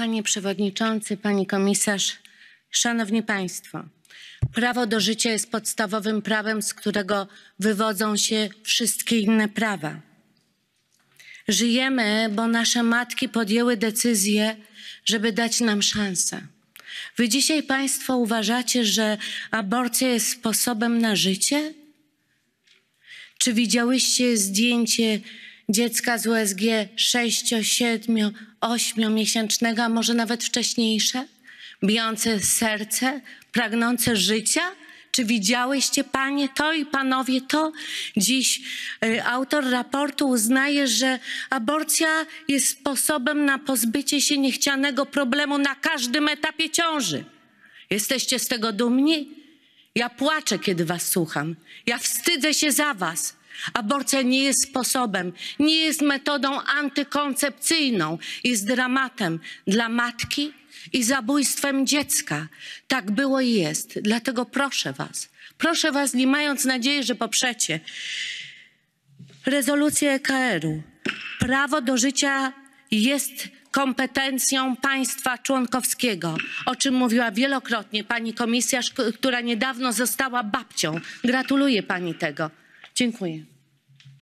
Panie Przewodniczący, Pani Komisarz, Szanowni Państwo. Prawo do życia jest podstawowym prawem, z którego wywodzą się wszystkie inne prawa. Żyjemy, bo nasze matki podjęły decyzję, żeby dać nam szansę. Wy dzisiaj Państwo uważacie, że aborcja jest sposobem na życie? Czy widziałyście zdjęcie dziecka z USG 6, 7, 8 miesięcznego, a może nawet wcześniejsze? Bijące serce, pragnące życia? Czy widziałyście panie to i panowie to? Dziś y, autor raportu uznaje, że aborcja jest sposobem na pozbycie się niechcianego problemu na każdym etapie ciąży. Jesteście z tego dumni? Ja płaczę, kiedy was słucham. Ja wstydzę się za was. Aborcja nie jest sposobem, nie jest metodą antykoncepcyjną, jest dramatem dla matki i zabójstwem dziecka. Tak było i jest. Dlatego proszę was, proszę was, nie mając nadziei, że poprzecie rezolucję EKR-u. Prawo do życia jest kompetencją państwa członkowskiego, o czym mówiła wielokrotnie pani komisarz, która niedawno została babcią. Gratuluję pani tego. Dziękuję.